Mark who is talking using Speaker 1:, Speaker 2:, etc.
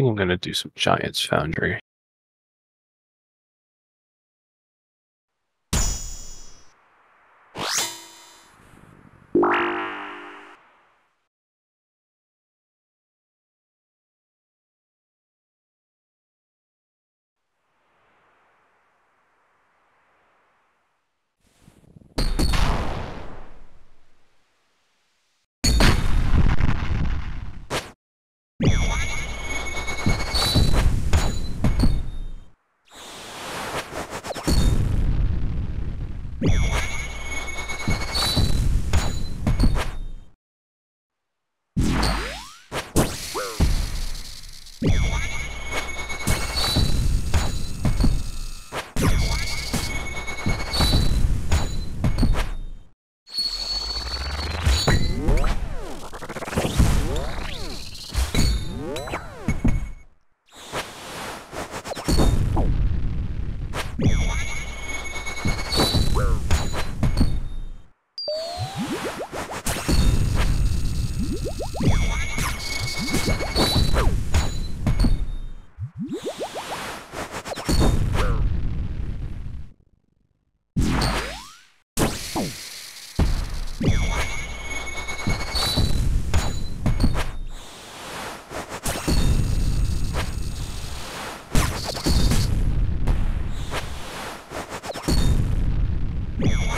Speaker 1: think I'm gonna do some Giants Foundry.
Speaker 2: Yeah. Yeah.